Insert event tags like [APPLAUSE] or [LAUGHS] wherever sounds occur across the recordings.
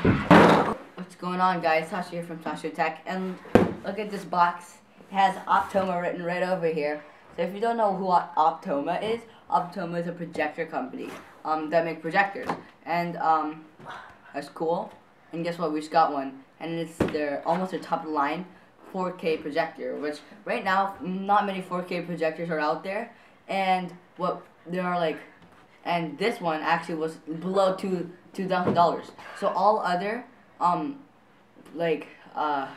What's going on guys? Sashu here from Sashu Tech and look at this box. It has Optoma written right over here. So if you don't know who Optoma is, Optoma is a projector company um, that make projectors. And um, that's cool. And guess what? We just got one. And it's their almost their top line 4K projector, which right now not many 4K projectors are out there. And what there are like and this one actually was below two two thousand dollars. So all other um like uh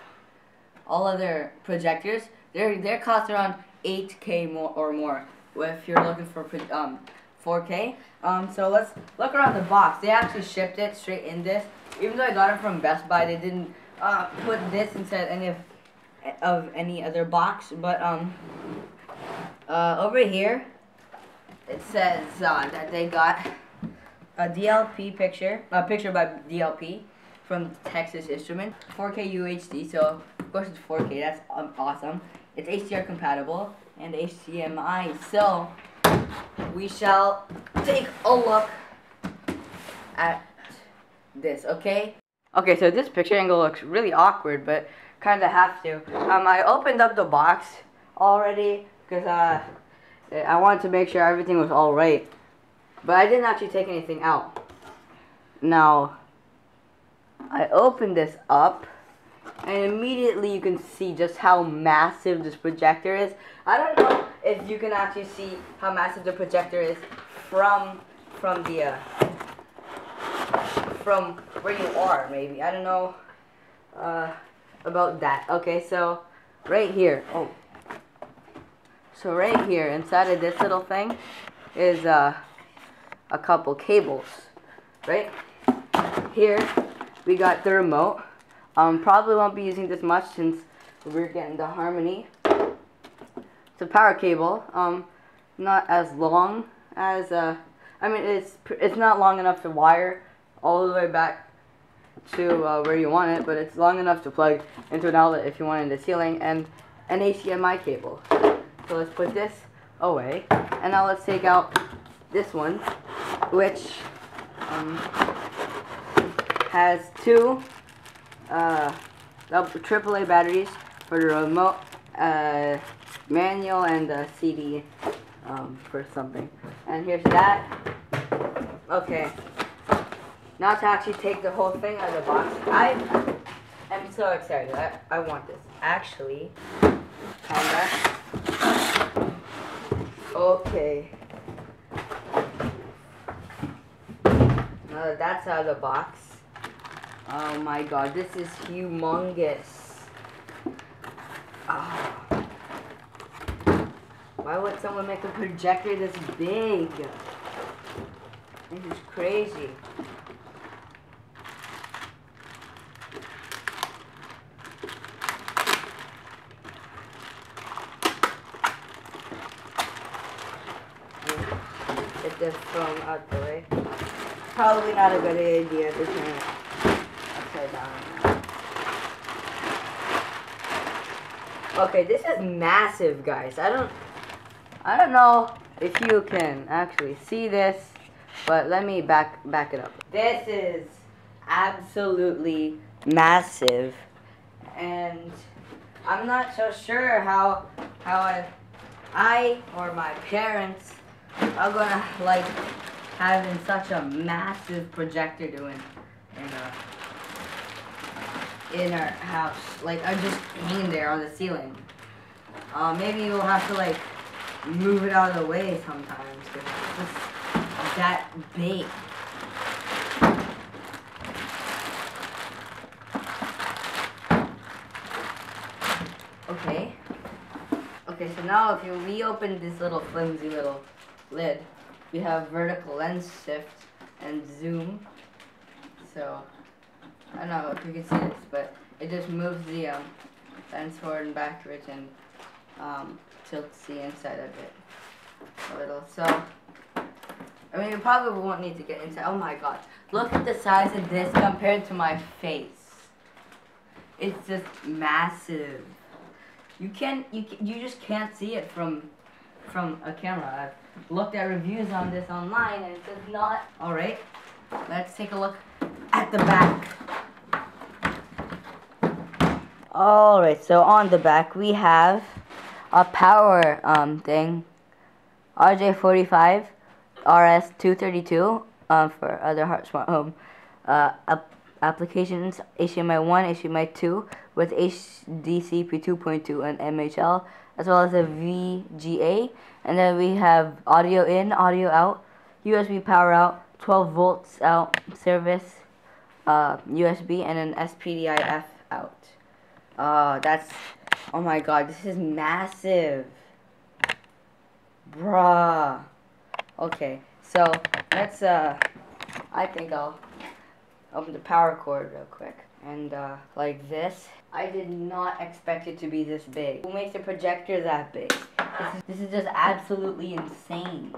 all other projectors their their cost around eight k more or more if you're looking for um 4K. Um, so let's look around the box. They actually shipped it straight in this. Even though I got it from Best Buy, they didn't uh, put this inside any of of any other box. But um, uh, over here it says uh, that they got a DLP picture, a picture by DLP from Texas Instrument, 4K UHD, so of course it's 4K, that's um, awesome. It's HDR compatible and HDMI, so we shall take a look at this, okay? Okay, so this picture angle looks really awkward, but kind of have to. Um, I opened up the box already because uh, I wanted to make sure everything was alright. But I didn't actually take anything out. Now, I open this up, and immediately you can see just how massive this projector is. I don't know if you can actually see how massive the projector is from from the uh, from where you are. Maybe I don't know uh, about that. Okay, so right here. Oh. So right here, inside of this little thing, is uh, a couple cables, right? Here, we got the remote. Um, probably won't be using this much since we're getting the Harmony. It's a power cable, um, not as long as, uh, I mean, it's, it's not long enough to wire all the way back to uh, where you want it, but it's long enough to plug into an outlet if you want in the ceiling, and an HDMI cable. So let's put this away. And now let's take out this one, which um, has two uh, AAA batteries for the remote uh, manual and the CD um, for something. And here's that. Okay. Now to actually take the whole thing out of the box. I am so excited. I, I want this. Actually, camera. Okay. That that's out of the box. Oh my god, this is humongous. Oh. Why would someone make a projector this big? This is crazy. get this from out the way. Probably not a good idea to turn it upside down. Okay, this is massive, guys. I don't, I don't know if you can actually see this, but let me back back it up. This is absolutely massive, and I'm not so sure how how I, I or my parents are gonna like having such a massive projector doing in a in our house. Like I just hanging there on the ceiling. Uh, maybe we'll have to like move it out of the way sometimes because it's just that big. Okay. Okay, so now if you reopen this little flimsy little lid, we have vertical lens shift and zoom. So, I don't know if you can see this, but it just moves the um, lens forward and backwards and um, tilts the inside of it a little. So, I mean, you probably won't need to get inside. Oh my god. Look at the size of this compared to my face. It's just massive. You can't, you, you just can't see it from, from a camera looked at reviews on this online and it says not. Alright, let's take a look at the back. Alright, so on the back we have a power um, thing. RJ45 RS232 um, for other smart home uh, applications, HDMI 1, HDMI 2, with HDCP 2.2 and MHL as well as a VGA and then we have audio in, audio out, USB power out, 12 volts out, service, uh, USB and an SPDIF out. Uh, that's, oh my god, this is massive. Bruh. Okay, so let's, uh, I think I'll open the power cord real quick. And, uh, like this. I did not expect it to be this big. Who makes a projector that big? This is, this is just absolutely insane.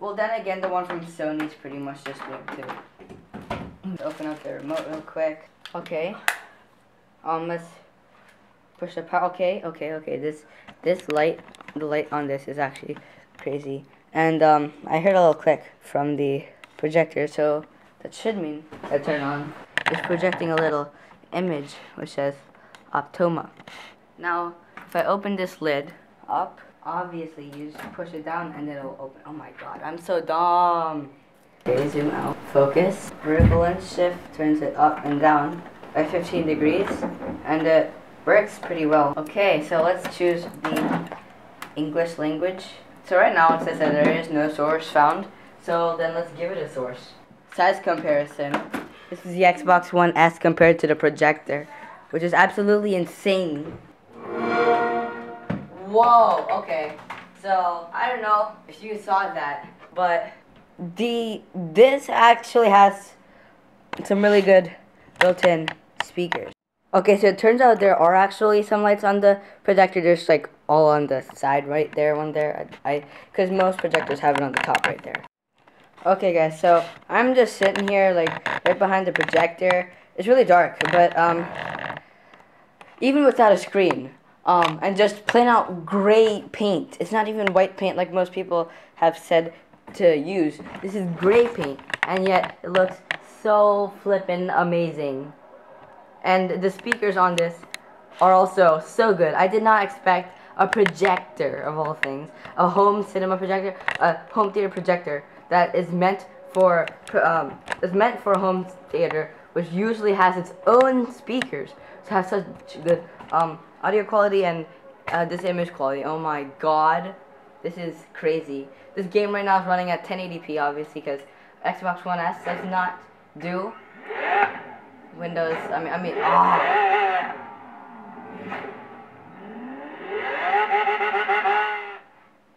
Well, then again, the one from Sony is pretty much just big, too. Let's open up the remote real quick. Okay. Um, let's push the power. Okay, okay, okay. This, this light, the light on this is actually crazy. And, um, I heard a little click from the projector, so that should mean I turn on. It's projecting a little image which says Optoma. Now, if I open this lid up, obviously you just push it down and it'll open. Oh my god, I'm so dumb. Okay, zoom out. Focus. Vertical and shift turns it up and down by 15 degrees and it works pretty well. Okay, so let's choose the English language. So right now it says that there is no source found. So then let's give it a source. Size comparison. This is the Xbox One S compared to the projector, which is absolutely insane. Whoa, okay. So, I don't know if you saw that, but the this actually has some really good built-in speakers. Okay, so it turns out there are actually some lights on the projector. There's like all on the side right there, one there. I, because most projectors have it on the top right there. Okay guys, so I'm just sitting here like right behind the projector. It's really dark, but um even without a screen, um and just plain out gray paint. It's not even white paint like most people have said to use. This is gray paint and yet it looks so flippin' amazing. And the speakers on this are also so good. I did not expect a projector of all things, a home cinema projector, a home theater projector that is meant for um, is meant for home theater, which usually has its own speakers, to have such good um, audio quality and uh, this image quality. Oh my god, this is crazy. This game right now is running at 1080p, obviously, because Xbox One S does not do Windows. I mean, I mean, ah.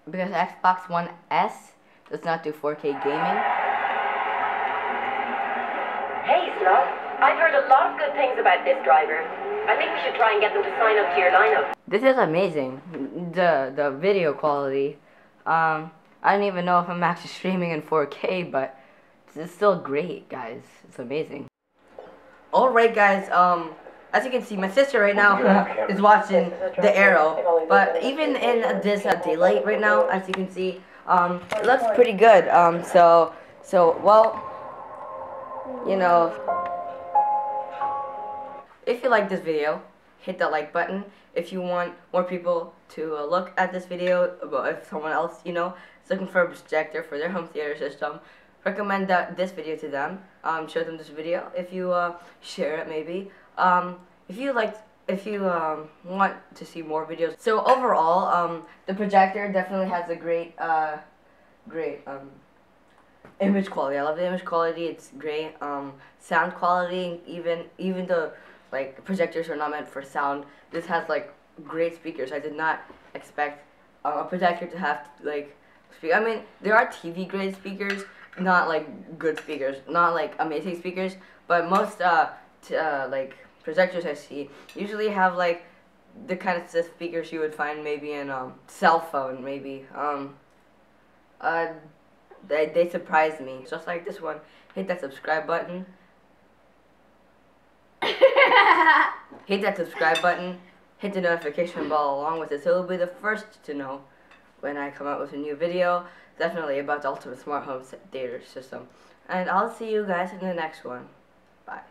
Because Xbox One S does not do 4K gaming. Hey, Sloth. I've heard a lot of good things about this driver. I think we should try and get them to sign up to your lineup. This is amazing. The the video quality. Um, I don't even know if I'm actually [LAUGHS] streaming in 4K, but it's still great, guys. It's amazing. Alright, guys. Um, as you can see, my sister right now is watching The Arrow. But even in this uh, daylight right now, as you can see, um, it looks pretty good. Um, so, so, well, you know, if you like this video, hit that like button. If you want more people to uh, look at this video, if someone else, you know, is looking for a projector for their home theater system, recommend that this video to them. Um, show them this video. If you uh, share it, maybe. Um, if you like if you um, want to see more videos. So overall, um, the projector definitely has a great, uh, great um, image quality. I love the image quality. It's great. Um, sound quality, even even though like projectors are not meant for sound, this has like great speakers. I did not expect uh, a projector to have like speak. I mean, there are TV grade speakers, not like good speakers, not like amazing speakers, but most uh, uh like projectors I see usually have like the kind of speakers you would find maybe in um cell phone maybe um uh they they surprise me. Just like this one hit that subscribe button. [LAUGHS] Hit that subscribe button. Hit the notification bell along with it. So you'll be the first to know when I come out with a new video. Definitely about the ultimate smart home theater system. And I'll see you guys in the next one